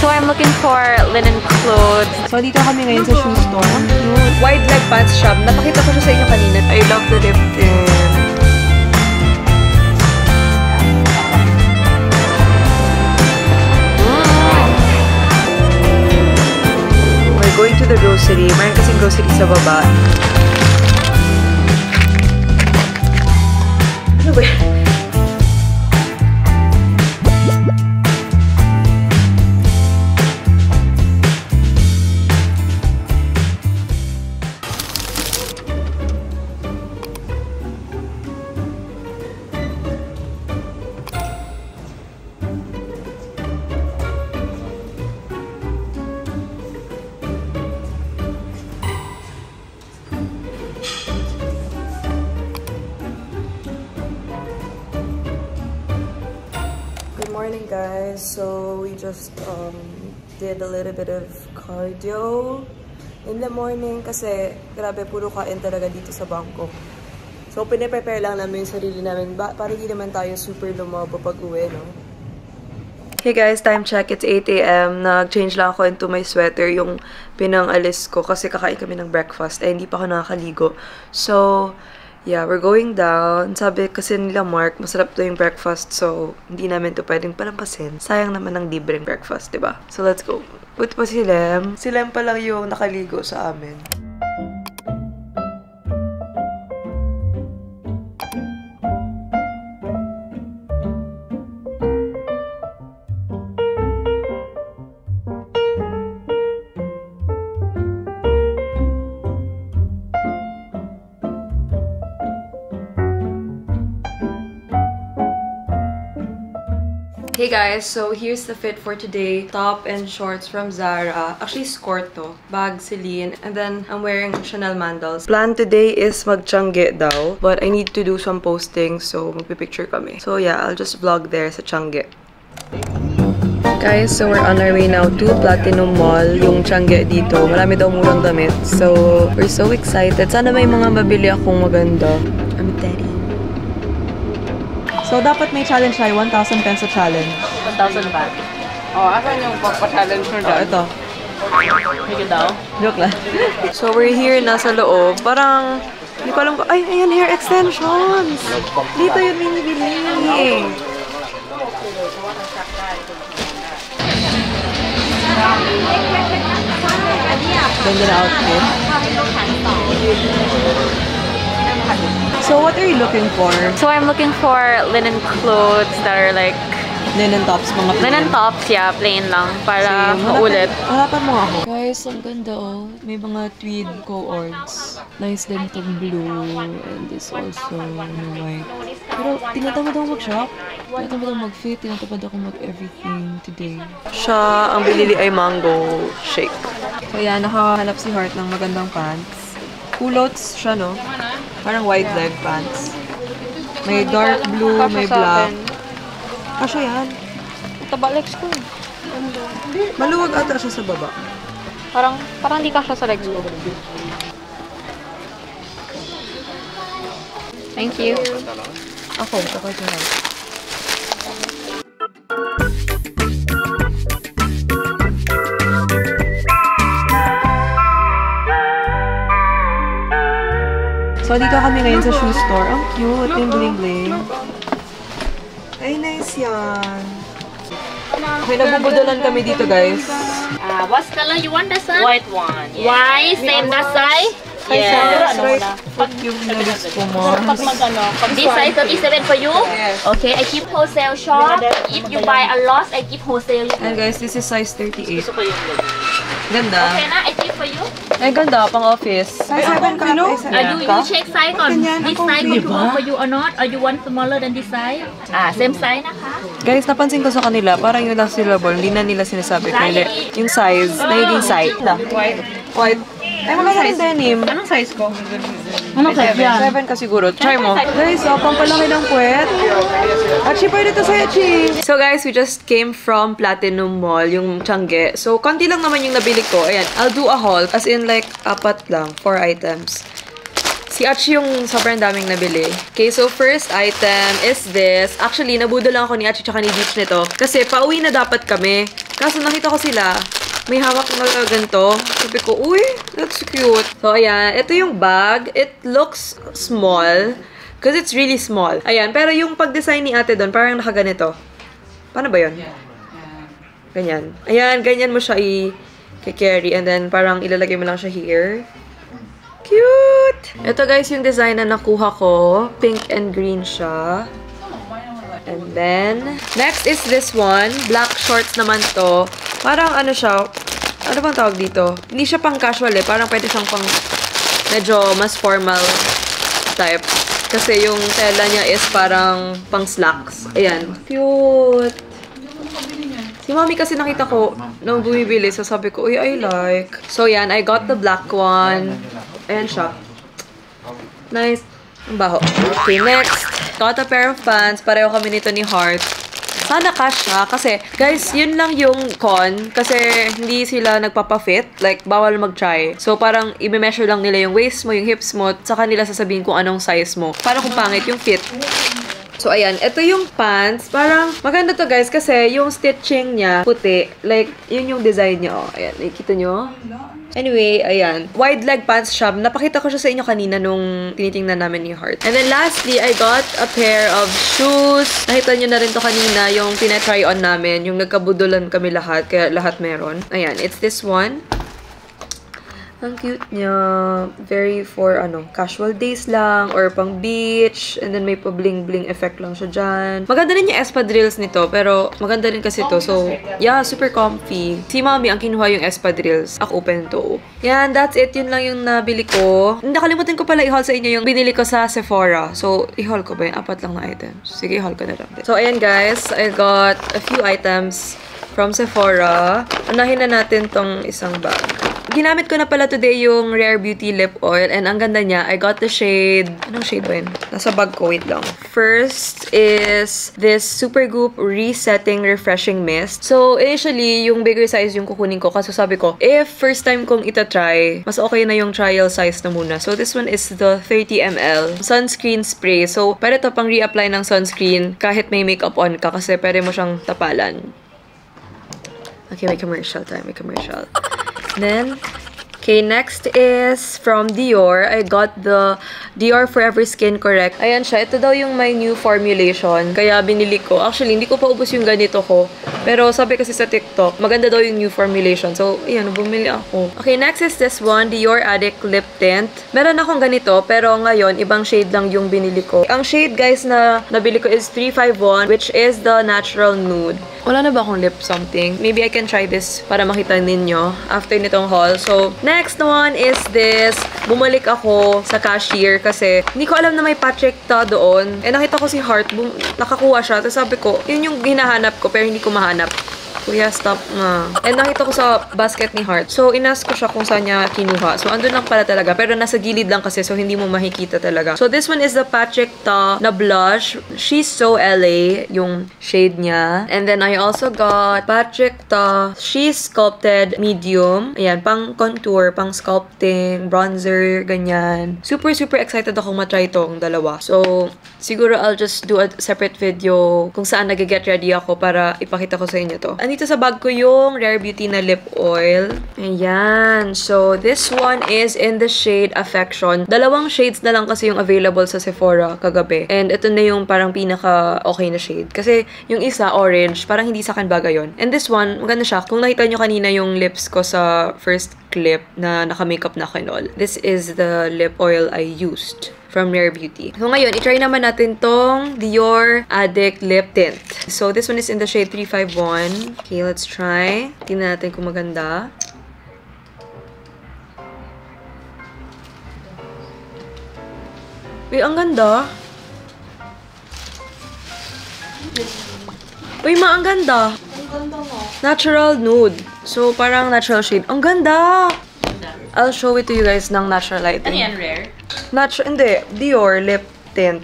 So I'm looking for linen clothes. So, dito kami ngayon sa shoe store. Ang cute. Wide leg pants shop. Napakita ko siya sa inyo kanina. I love the lip tint. Mm. We're going to the grocery. Mayroon kasing grocery sa baba. Ano ba guys. So we just um, did a little bit of cardio in the morning kasi grabe puro kain talaga dito sa bangko. So piniprepare lang namin yung sarili namin para hindi naman tayo super lumabo pag uwi, no? Hey guys, time check. It's 8 a.m. Nag-change lang ako into my sweater, yung pinang-alis ko kasi kakain kami ng breakfast. Eh, hindi pa ako nakakaligo. So, yeah, we're going down. Sabi kasi nila Mark, masarap to yung breakfast. So, hindi namin to pwedeng palampasin. Sayang naman ng libreng breakfast, ba? So, let's go. Put pa si Lem. Si Lem pa lang yung nakaligo sa amin. Hey guys, so here's the fit for today. Top and shorts from Zara. Actually, skirt to. Bag, Celine. And then, I'm wearing Chanel mandals. Plan today is mag-Changi daw. But I need to do some posting, so magpipicture kami. So yeah, I'll just vlog there sa Changi. Guys, so we're on our way now to Platinum Mall, yung Changi dito. Marami daw murang damit. So, we're so excited. Sana may mga mabili akong maganda. So, dapat may challenge tayo. 1,000 peso challenge. 1,000 baht. Oh, asan yung pagpa-challenge mo Oh, dyan? ito. Sige daw. Joke lang. so, we're here na sa loob. Parang, hindi ko alam ko, ay, ayan, hair extensions! Dito yun binibili. Ganda na outfit. So, what are you looking for? So I'm looking for linen clothes that are like Linen tops, mga plain. linen tops, yeah, plain lang para Same. maulit. Hanapan mo ako. Guys, ang ganda oh. May mga tweed co-ords. Nice din itong blue. And this also, no white. Pero tinatamad ako mag-shop. Tinatamad ako mag-fit. Tinatamad ako mag-everything today. Siya, ang binili ay mango shake. So yan, nakahanap si Heart ng magandang pants. Culottes siya, no? Parang wide leg pants. May dark blue, may black. Kasha yan. Taba legs ko. Maluwag ata siya sa baba. Parang, parang di kasha sa legs ko. Thank you. Ako, kapag siya. So, dito kami ngayon sa shoe store. Ang cute. Yung bling-bling. Ay, nice yan. Okay, nabubudulan kami dito, guys. Uh, what color you want size? White one. White, same that size? Yes. Fuck yung nabis ko mo. This size 37 for you? Okay, I keep wholesale shop. If you buy a lot, I keep wholesale. And guys, this is size 38. gusto ko yung ganyan. Ganda. Okay na, I keep for you. Ay, ganda. Pang office. Size 7 ka, no? Uh, you, you check size on this size if you want for you or not, or you want smaller than this size? Ah, same size na ka? Guys, napansin ko sa kanila, parang yun lang sila ball. Hindi na nila sinasabi. Kaya yung size, nagiging size. White. White. Ay, mga size denim. Anong size ko? Anong size yan? Seven ka siguro. Try mo. Guys, oh, pampalaki ng puwet. Achi, pwede to sa'yo, Chi. So guys, we just came from Platinum Mall, yung Changi. So, konti lang naman yung nabili ko. Ayan, I'll do a haul. As in, like, apat lang. Four items. Si Achi yung sobrang daming nabili. Okay, so first item is this. Actually, nabudol lang ako ni Achi tsaka ni Beach nito. Kasi pauwi na dapat kami. Kaso nakita ko sila, may hawak na ganito. Sabi ko, uy, that's cute. So, ayan. Ito yung bag. It looks small. Because it's really small. Ayan. Pero yung pag-design ni ate doon, parang nakaganito. Paano ba yun? Ganyan. Ayan, ganyan mo siya i-carry. And then, parang ilalagay mo lang siya here. Cute! Ito guys, yung design na nakuha ko. Pink and green siya. And then, next is this one. Black shorts naman to. Parang ano siya, ano bang tawag dito? Hindi siya pang casual eh. Parang pwede siyang pang medyo mas formal type. Kasi yung tela niya is parang pang slacks. Ayan. Cute! Si mami kasi nakita ko nung bumibili. So sabi ko, uy, I like. So yan, I got the black one. Ayan siya. Nice. Ang baho. Okay, next. Got a pair of pants. Pareho kami nito ni Heart. Sana kasha. Kasi, guys, yun lang yung con. Kasi, hindi sila nagpapafit. Like, bawal mag-try. So, parang, i-measure lang nila yung waist mo, yung hips mo, at saka nila sasabihin kung anong size mo. Parang kung pangit yung fit. So, ayan. Ito yung pants. Parang, maganda to guys kasi yung stitching niya, puti. Like, yun yung design niya. Oh. Ayan, nakikita nyo? Anyway, ayan. Wide leg pants siya. Napakita ko siya sa inyo kanina nung tinitingnan namin ni Heart. And then lastly, I got a pair of shoes. Nakita nyo na rin to kanina, yung tinatry on namin. Yung nagkabudulan kami lahat, kaya lahat meron. Ayan, it's this one. Ang cute niya. Very for, ano, casual days lang or pang beach. And then may pa bling-bling effect lang siya dyan. Maganda rin yung espadrilles nito, pero maganda rin kasi to. So, yeah, super comfy. Si Mami ang kinuha yung espadrilles. Ako open to. Yan, that's it. Yun lang yung nabili ko. Nakalimutan ko pala i-haul sa inyo yung binili ko sa Sephora. So, i-haul ko ba yun? Apat lang na items. Sige, i-haul ko na lang. So, ayan guys. I got a few items from Sephora. Unahin na natin tong isang bag. Ginamit ko na pala today yung Rare Beauty Lip Oil and ang ganda niya, I got the shade, anong shade ba yun? Nasa bag ko, wait lang. First is this Supergoop Resetting Refreshing Mist. So, initially, yung bigger size yung kukunin ko kasi sabi ko, if first time kong itatry, mas okay na yung trial size na muna. So, this one is the 30 ml sunscreen spray. So, pwede to pang reapply ng sunscreen kahit may makeup on ka kasi pwede mo siyang tapalan. Okay, may commercial time. May commercial. Then, okay, next is from Dior. I got the Dior Forever Skin Correct. Ayan siya. Ito daw yung my new formulation. Kaya binili ko. Actually, hindi ko pa ubos yung ganito ko. Pero sabi kasi sa TikTok, maganda daw yung new formulation. So, ayan, bumili ako. Okay, next is this one, Dior Addict Lip Tint. Meron akong ganito, pero ngayon, ibang shade lang yung binili ko. Ang shade, guys, na nabili ko is 351, which is the Natural Nude. Wala na ba akong lip something? Maybe I can try this para makita ninyo after nitong haul. So, next one is this. Bumalik ako sa cashier kasi hindi ko alam na may Patrick ta doon. Eh, nakita ko si Heart. Nakakuha siya. Tapos sabi ko, yun yung hinahanap ko pero hindi ko mahanap. Kuya, stop na. And nakita ko sa basket ni Heart. So, inas ko siya kung saan niya kinuha. So, andun lang pala talaga. Pero nasa gilid lang kasi so hindi mo makikita talaga. So, this one is the Patrick Ta na blush. She's so LA, yung shade niya. And then, I also got Patrick Ta She's Sculpted Medium. Ayan, pang contour, pang sculpting, bronzer, ganyan. Super, super excited akong matry itong dalawa. So, siguro I'll just do a separate video kung saan nag-get ready ako para ipakita ko sa inyo to. Andito sa bag ko yung Rare Beauty na lip oil. Ayan. So, this one is in the shade Affection. Dalawang shades na lang kasi yung available sa Sephora kagabi. And ito na yung parang pinaka-okay na shade. Kasi yung isa, orange, parang hindi sa akin bagay yun. And this one, maganda siya. Kung nakita nyo kanina yung lips ko sa first clip na naka-makeup na kinol. This is the lip oil I used from Rare Beauty. So ngayon, itry naman natin tong Dior Addict Lip Tint. So this one is in the shade 351. Okay, let's try. Tingnan natin kung maganda. Uy, ang ganda. Uy, ma, ang ganda. Natural nude. So, parang natural shade. Ang ganda! I'll show it to you guys ng natural lighting. Ano yan, rare? Natural, hindi. Dior lip tint.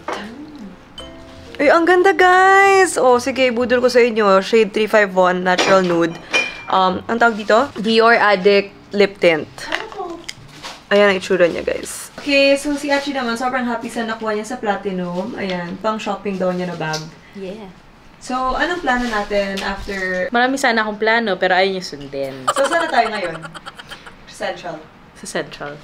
Ay, ang ganda, guys! Oh, sige, budol ko sa inyo. Shade 351, Natural Nude. Um, ang tawag dito? Dior Addict Lip Tint. Ayan ang itsura niya, guys. Okay, so si Achi naman, sobrang happy sa nakuha niya sa Platinum. Ayan, pang shopping daw niya na bag. Yeah. So, anong plano natin after... Marami sana akong plano, pero ayaw niyo sundin. So, saan na tayo ngayon? Central. Sa Central.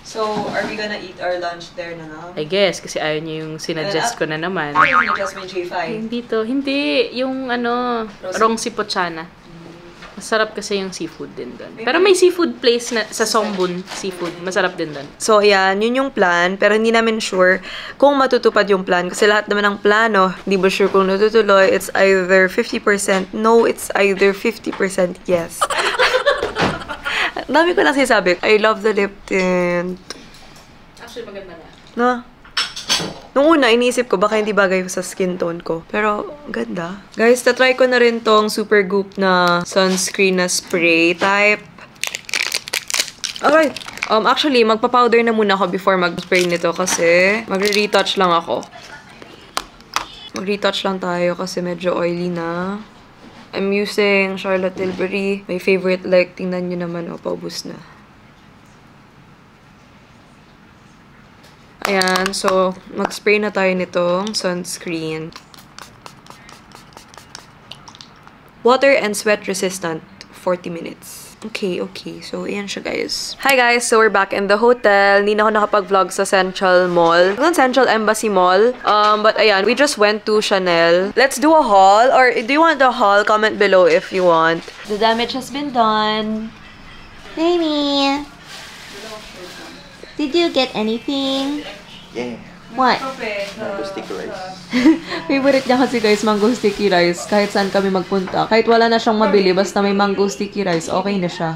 So, are we gonna eat our lunch there na lang? I guess, kasi ayaw niyo yung sinuggest ko na naman. Ay, hindi just may J5. Hindi to. Hindi. Yung ano, Rong Sipochana. Masarap kasi yung seafood din doon. Pero may seafood place na sa Songbun Seafood. Masarap din doon. So, ayan, yun yung plan. Pero hindi namin sure kung matutupad yung plan. Kasi lahat naman ng plano, hindi ba sure kung natutuloy. It's either 50% no, it's either 50% yes. Dami ko lang sinasabi. I love the lip tint. Actually, maganda na. No? Nung una, iniisip ko, baka hindi bagay sa skin tone ko. Pero, ganda. Guys, tatry ko na rin tong Super Goop na sunscreen na spray type. Alright. Um, actually, magpa-powder na muna ako before mag-spray nito kasi magre-retouch lang ako. Mag-retouch lang tayo kasi medyo oily na. I'm using Charlotte Tilbury. My favorite, like, tingnan nyo naman, oh, paubos na. Ayan, so, mag-spray na tayo nitong sunscreen. Water and sweat resistant, 40 minutes. Okay, okay. So, ayan siya, guys. Hi, guys. So, we're back in the hotel. Hindi na ako nakapag-vlog sa Central Mall. Sa Central Embassy Mall. Um, but, ayan, we just went to Chanel. Let's do a haul. Or, do you want the haul? Comment below if you want. The damage has been done. Baby, did you get anything? Yeah. What? Mango sticky rice. Favorite niya kasi guys, mango sticky rice. Kahit saan kami magpunta. Kahit wala na siyang mabili, basta may mango sticky rice, okay na siya.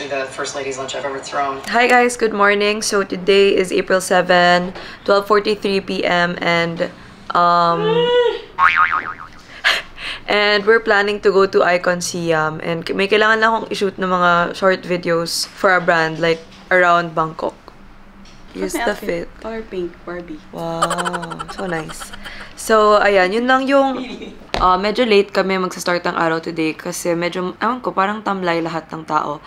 Actually the first lady's lunch I've ever thrown. Hi guys, good morning. So today is April 7, 12:43 p.m. and um and we're planning to go to Icon Siam and may kailangan lang akong i-shoot ng mga short videos for a brand like around Bangkok. Here's the fit. Color pink, Barbie. Wow, so nice. So, ayan, yun lang yung uh, medyo late kami magsa-start ang araw today kasi medyo, ewan ko, parang tamlay lahat ng tao.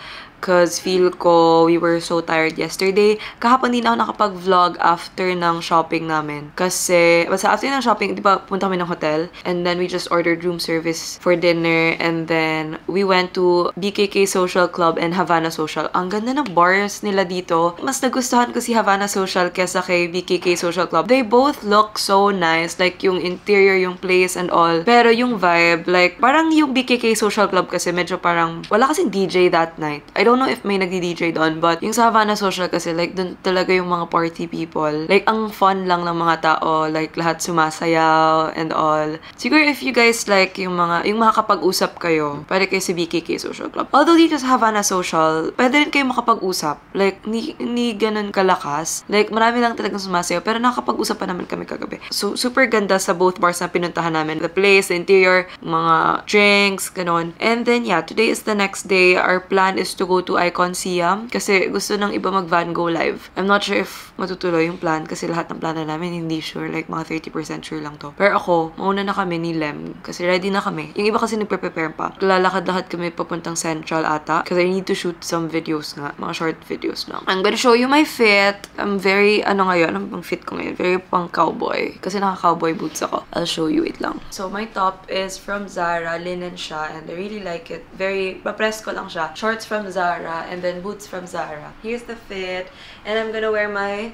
Cause feel ko, we were so tired yesterday. Kahapon din ako nakapag-vlog after ng shopping namin. Kasi, basta after ng shopping, di ba, punta kami ng hotel. And then we just ordered room service for dinner. And then, we went to BKK Social Club and Havana Social. Ang ganda ng bars nila dito. Mas nagustuhan ko si Havana Social kesa kay BKK Social Club. They both look so nice. Like, yung interior, yung place and all. Pero yung vibe, like, parang yung BKK Social Club kasi medyo parang, wala kasing DJ that night. I don't know if may nagdi-DJ doon, but yung sa Havana Social kasi, like, doon talaga yung mga party people. Like, ang fun lang ng mga tao. Like, lahat sumasayaw and all. Siguro if you guys like yung mga, yung makakapag-usap kayo, pwede kayo sa BKK Social Club. Although dito sa Havana Social, pwede rin kayo makapag-usap. Like, ni, ni ganun kalakas. Like, marami lang talagang sumasayaw, pero nakakapag-usap pa naman kami kagabi. So, super ganda sa both bars na pinuntahan namin. The place, the interior, mga drinks, ganun. And then, yeah, today is the next day. Our plan is to go to Icon Siam kasi gusto ng iba mag Van Go live. I'm not sure if matutuloy yung plan kasi lahat ng plano namin hindi sure. Like, mga 30% sure lang to. Pero ako, mauna na kami ni Lem kasi ready na kami. Yung iba kasi nagpe-prepare pa. Lalakad-lakad kami papuntang Central ata because I need to shoot some videos nga. Mga short videos lang. I'm gonna show you my fit. I'm very, ano ngayon, ano bang fit ko ngayon? Very pang cowboy. Kasi naka-cowboy boots ako. I'll show you it lang. So, my top is from Zara. Linen siya and I really like it. Very, papress ko lang siya. Shorts from Zara and then boots from Zara. Here's the fit. And I'm gonna wear my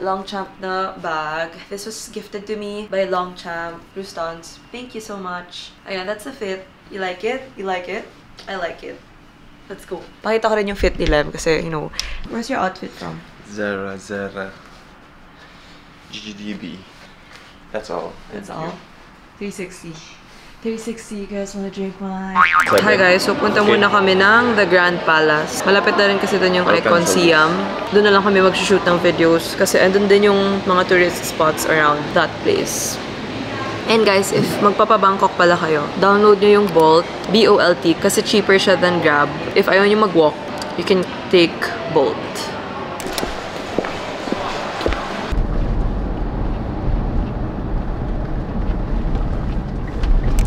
Longchamp na bag. This was gifted to me by Longchamp Rustons. Thank you so much. Ayan, that's the fit. You like it? You like it? I like it. Let's go. Pakita ko rin yung fit ni Lem kasi, you know, where's your outfit from? Zara, Zara. GGDB. That's all. That's all. you. 360. 360, you guys wanna drink wine? Hi guys, so punta muna kami ng The Grand Palace. Malapit na rin kasi doon yung Icon Siam. Doon na lang kami mag-shoot ng videos kasi andun din yung mga tourist spots around that place. And guys, if magpapabangkok pala kayo, download nyo yung Bolt, B-O-L-T, kasi cheaper siya than Grab. If ayaw nyo mag-walk, you can take Bolt.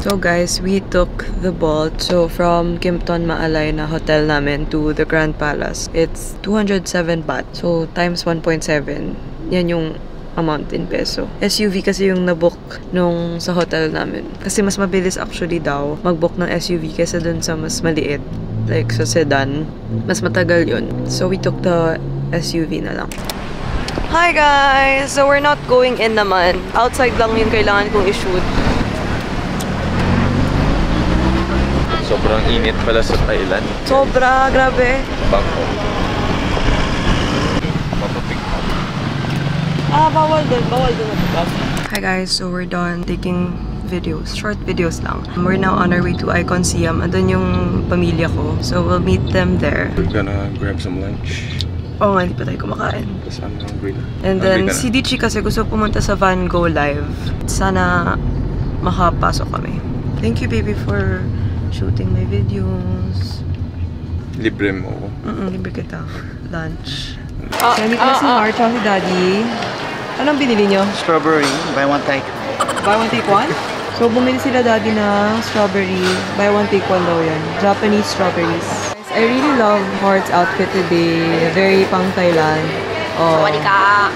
So guys, we took the Bolt. So from Kimpton Maalay na hotel namin to the Grand Palace, it's 207 baht. So times 1.7, yan yung amount in peso. SUV kasi yung nabook nung sa hotel namin. Kasi mas mabilis actually daw mag-book ng SUV kaysa dun sa mas maliit. Like sa sedan, mas matagal yun. So we took the SUV na lang. Hi guys! So we're not going in naman. Outside lang yung kailangan kong i-shoot. Sobrang init pala sa Thailand. Sobra, grabe. Bangkok. Mapapig Ah, bawal dun. Bawal dun Hi guys, so we're done taking videos. Short videos lang. We're now on our way to Icon Siam. Andun yung pamilya ko. So we'll meet them there. We're gonna grab some lunch. Oo nga, hindi pa tayo kumakain. Kasi I'm hungry na. And then, si Dichi kasi gusto pumunta sa Van Go Live. Sana makapasok kami. Thank you, baby, for shooting my videos. Libre mo ako. Mm-mm, libre kita. Lunch. Ah, Kami kasi si March, si Daddy. Anong binili nyo? Strawberry, buy one take. Buy one, take one? So, bumili sila daddy ng strawberry. Buy one, take one daw yan. Japanese strawberries. I really love Heart's outfit today. Very pang Thailand. Oh. ka!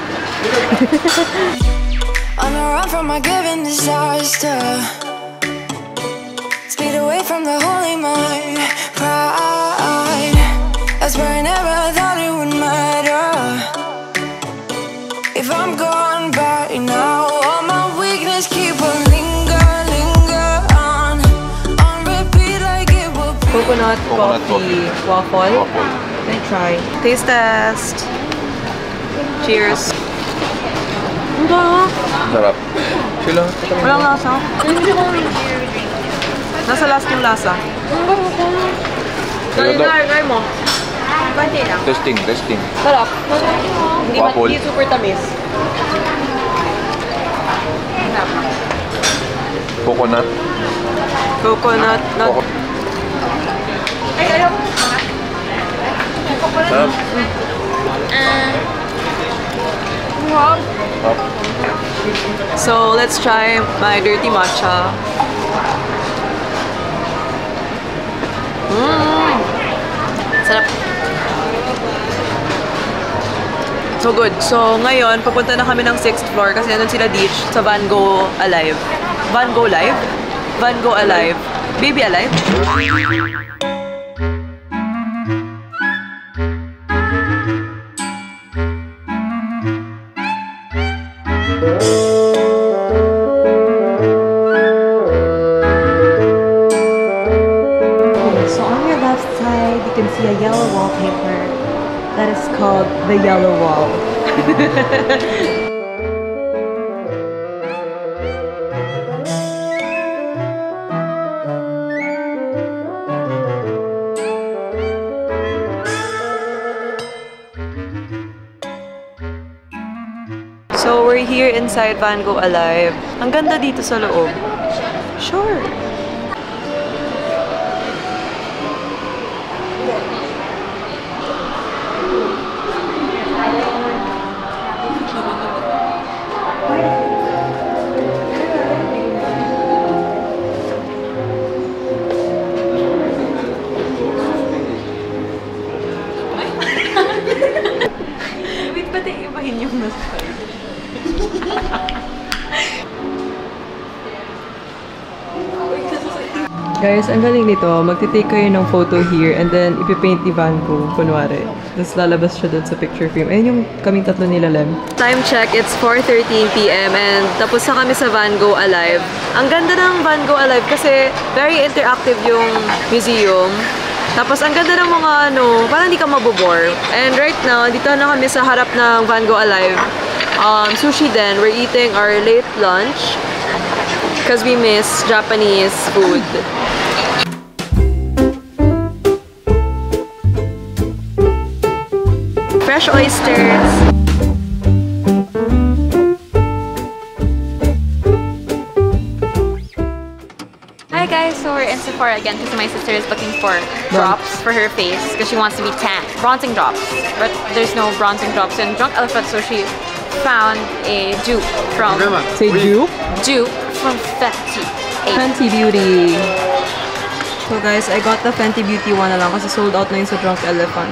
On a run from my given disaster Speed away from the holy mind Pride That's where I never thought it would matter If I'm gone by now All my weakness keep on linger, linger on On repeat like it will Coconut, Coconut coffee, waffle. Let me try. Taste test. Cheers. Ang sarap. Sarap. Sila. Walang lasa. Nasa last yung lasa. Sila daw. try mo. Testing, testing. Sarap. Hindi man, Waffle. hindi super tamis. Coconut. Coconut. Not, Coco- Sarap. Sarap. So, let's try my dirty matcha. Mmm! Sarap. So good. So, ngayon, papunta na kami ng 6th floor kasi nandun sila Deech sa Van Gogh Alive. Van Gogh Live? Van Gogh Alive. Baby Alive? So the yellow wall. So, we're here inside Van Gogh Alive. Ang ganda dito sa loob. Sure. Nasa Guys, ang galing nito. Magti-take kayo ng photo here and then ipipaint ni Van Gogh, kunwari. Tapos lalabas siya dun sa picture frame. Ayun yung kaming tatlo nila, Lem. Time check, it's 4.13pm and tapos na kami sa Van Gogh Alive. Ang ganda ng Van Gogh Alive kasi very interactive yung museum. Tapos ang ganda ng mga ano, parang hindi ka mabobore. And right now, dito na kami sa harap ng Van Gogh Alive. Um, sushi din. We're eating our late lunch because we miss Japanese food. Fresh oysters. In Sephora again because my sister is looking for drops for her face because she wants to be tan. Bronzing drops. But there's no bronzing drops in Drunk Elephant, so she found a dupe from Say dupe? dupe from Fenty. Fenty Beauty. So guys, I got the Fenty Beauty one na lang kasi sold out na yun sa Drunk Elephant.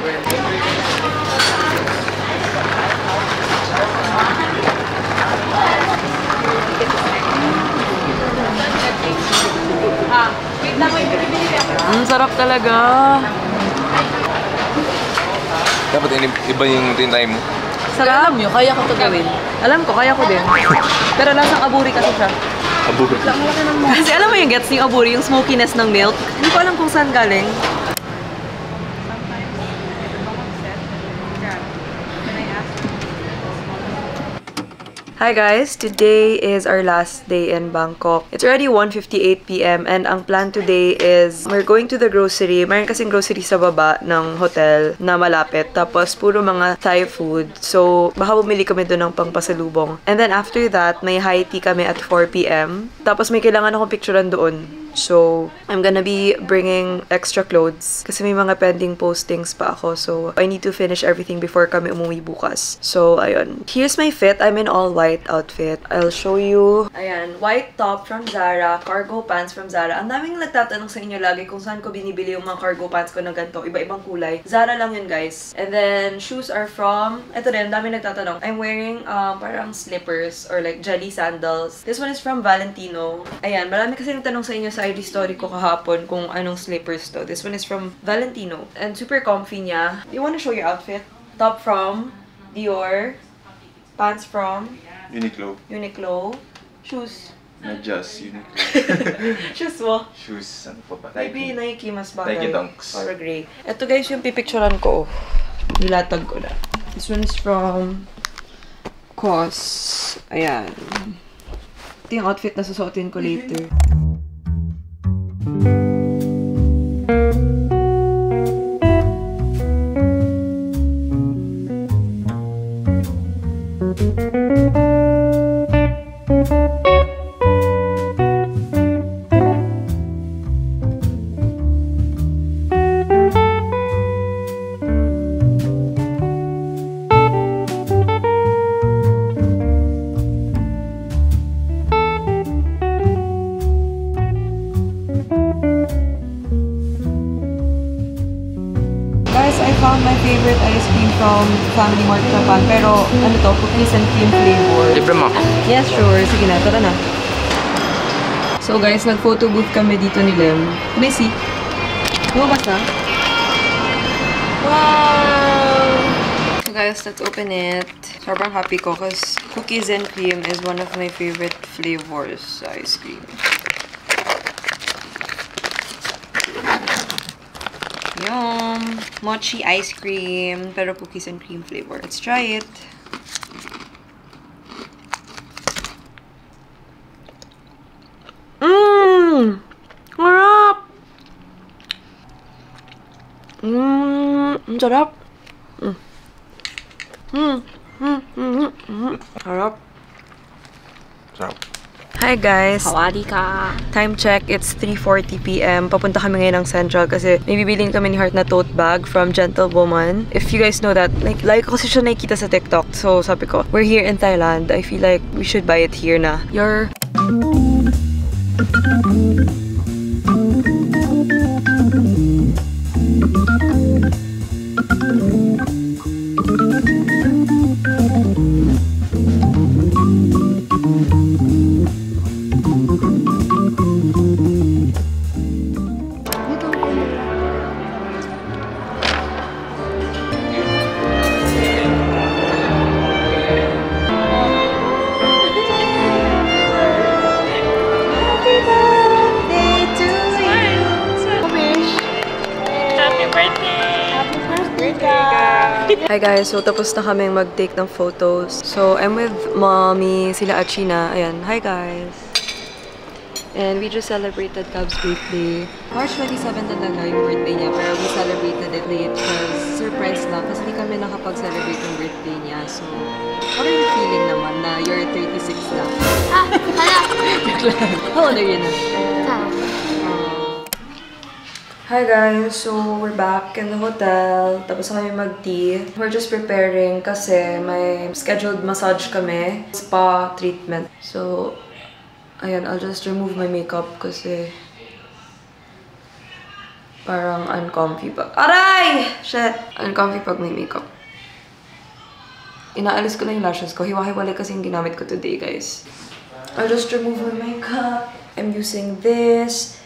Ang sarap talaga. Dapat ini- iba yung tinay mo. Sarap. Alam nyo, kaya ko to gawin. Alam ko, kaya ko din. Pero lasang aburi kasi siya. Aburo. Kasi alam mo yung gets yung aburi, yung smokiness ng milk. Hindi ko alam kung saan galing. Hi guys! Today is our last day in Bangkok. It's already 1.58 p.m. and ang plan today is we're going to the grocery. Mayroon kasing grocery sa baba ng hotel na malapit. Tapos puro mga Thai food. So baka bumili kami doon ng pangpasalubong. And then after that, may high tea kami at 4 p.m. Tapos may kailangan akong picturean doon. So, I'm gonna be bringing extra clothes kasi may mga pending postings pa ako. So, I need to finish everything before kami umuwi bukas. So, ayun. Here's my fit. I'm in all white outfit. I'll show you. Ayan. White top from Zara. Cargo pants from Zara. Ang daming nagtatanong sa inyo lagi kung saan ko binibili yung mga cargo pants ko na ganito. Iba-ibang kulay. Zara lang yun, guys. And then, shoes are from... Ito rin, daming nagtatanong. I'm wearing um, parang slippers or like jelly sandals. This one is from Valentino. Ayan. Marami kasi nagtanong sa inyo sa IG story ko kahapon kung anong slippers to. This one is from Valentino. And super comfy niya. You wanna show your outfit? Top from Dior. Pants from Uniqlo. Uniqlo. Shoes. Medyas, Uniqlo. Shoes mo. Shoes, ano pa ba? Maybe Nike mas bagay. Nike Dunks. Para gray. Ito guys yung pipicturean ko. Nilatag ko na. This one is from COS. Ayan. Ito yung outfit na susuotin ko later. Guys, favorite ice cream from Family Mart Japan. Pero, ano to? Cookies and cream flavor. Libre mo. Yes, sure. Sige na, tara na. So guys, nag-photo booth kami dito ni Lem. See? Lumabas na? Wow! So guys, let's open it. Sobrang happy ko because cookies and cream is one of my favorite flavors sa ice cream. Yum! Mochi ice cream, pero cookies and cream flavor. Let's try it. Mmm! Sarap! Mmm! Ang sarap! Mm. Mm. Mm. Mm. Mm. Hi guys! Hawadi ka. Time check, it's 3.40pm. Papunta kami ngayon ng Central kasi may bibilin kami ni Heart na tote bag from Gentlewoman. If you guys know that, like, like kasi siya nakikita sa TikTok. So, sabi ko, we're here in Thailand. I feel like we should buy it here na. Your... Hi guys, so tapos na kaming mag-take ng photos. So, I'm with mommy, sila Achina. Ayan, hi guys. And we just celebrated Cub's birthday. March 27 talaga yung birthday niya, pero we celebrated it late because surprise lang kasi hindi kami nakapag-celebrate yung birthday niya. So, what are you feeling naman na you're 36 na? Ah, hala. How old are you na? Ikaw. Hi guys! So, we're back in the hotel. Tapos kami mag-tea. We're just preparing kasi may scheduled massage kami. Spa treatment. So, ayan, I'll just remove my makeup kasi parang uncomfy pag... Aray! Shit! Uncomfy pag may makeup. Inaalis ko na yung lashes ko. Hiwa-hiwalay kasi yung ginamit ko today, guys. I'll just remove my makeup. I'm using this.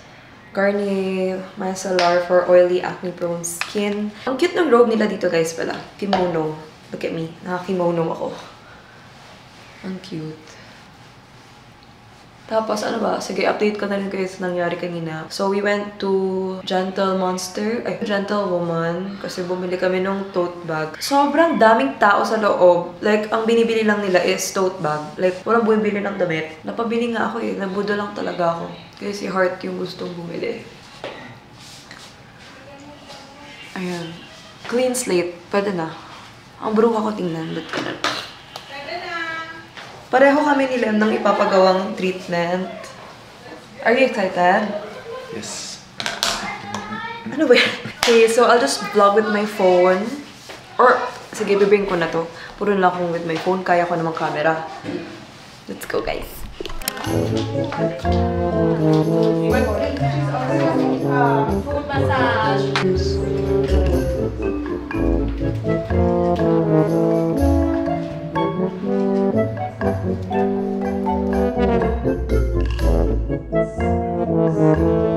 Garnier Micellar for oily acne-prone skin. Ang cute ng robe nila dito, guys, pala. Kimono. Look at me. Naka-kimono ako. Ang cute. Tapos, ano ba? Sige, update ko na rin kayo sa nangyari kanina. So, we went to Gentle Monster, ay, Gentle Woman, kasi bumili kami ng tote bag. Sobrang daming tao sa loob. Like, ang binibili lang nila is tote bag. Like, walang bumibili ng damit. Napabili nga ako eh. Nabudo lang talaga ako. Kasi si Heart yung gustong bumili. Ayan. Clean slate. Pwede na. Ang bruha ko tingnan. Ba't ka na? Pareho kami ni Lem ng ipapagawang treatment. Are you excited? Yes. Ano ba yan? Okay, so I'll just vlog with my phone. Or, sige, bibring ko na to. Puro na akong with my phone. Kaya ko namang camera. Let's go, guys. Food massage. So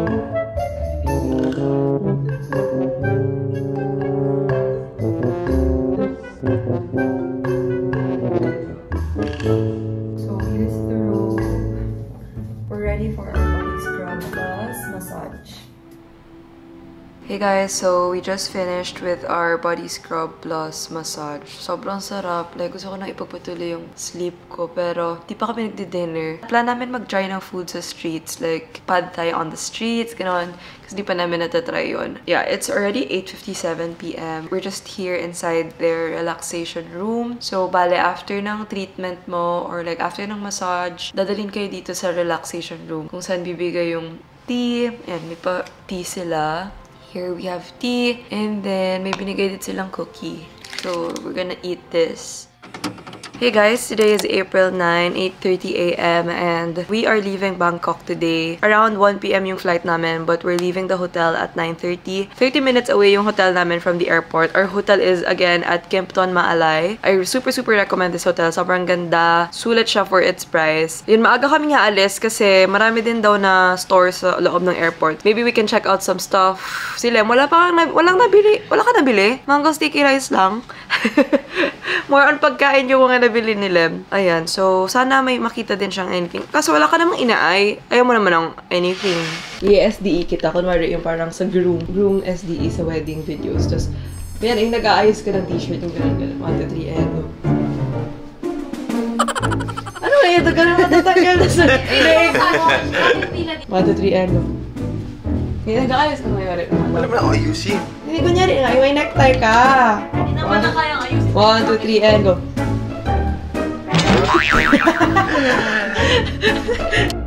guys, so we just finished with our body scrub plus massage. Sobrang sarap. Like, gusto ko na ipagpatuloy yung sleep ko. Pero, di pa kami nagdi-dinner. Plan namin mag-try ng food sa streets. Like, pad thai on the streets, gano'n. Kasi di pa namin natatry yun. Yeah, it's already 8.57pm. We're just here inside their relaxation room. So, bale, after ng treatment mo or like after ng massage, dadalhin kayo dito sa relaxation room kung saan bibigay yung tea. Ayan, may pa tea sila. Here we have tea. And then, may binigay din silang cookie. So, we're gonna eat this. Hey guys, today is April 9, 8.30 a.m. and we are leaving Bangkok today. Around 1 p.m. yung flight namin but we're leaving the hotel at 9.30. 30 minutes away yung hotel namin from the airport. Our hotel is again at Kempton, Maalay. I super super recommend this hotel. Sobrang ganda. Sulit siya for its price. Yun, maaga kami nga alis kasi marami din daw na stores sa loob ng airport. Maybe we can check out some stuff. Si Lem, wala pa kang, walang nabili. Wala ka nabili? Mango sticky rice lang. More on pagkain yung mga nabili ni Lem. Ayan, so sana may makita din siyang anything. Kaso wala ka namang inaay. Ayaw mo naman ng anything. I-SDE kita. Kunwari yung parang sa groom. Groom SDE sa wedding videos. Tapos, yan, yung nag-aayos ka ng t-shirt. Yung ganun, ganun. 1, 2, 3, and go. Ano ba ito? Ganun matatanggal na sa leg. 1, 2, 3, and go. Yung nag-aayos ka ngayon. Wala mo na ako ayusin. Hindi, kunyari nga, may necktie ka. Hindi naman na kayang ayusin. One, two, three, and go. ハハハハ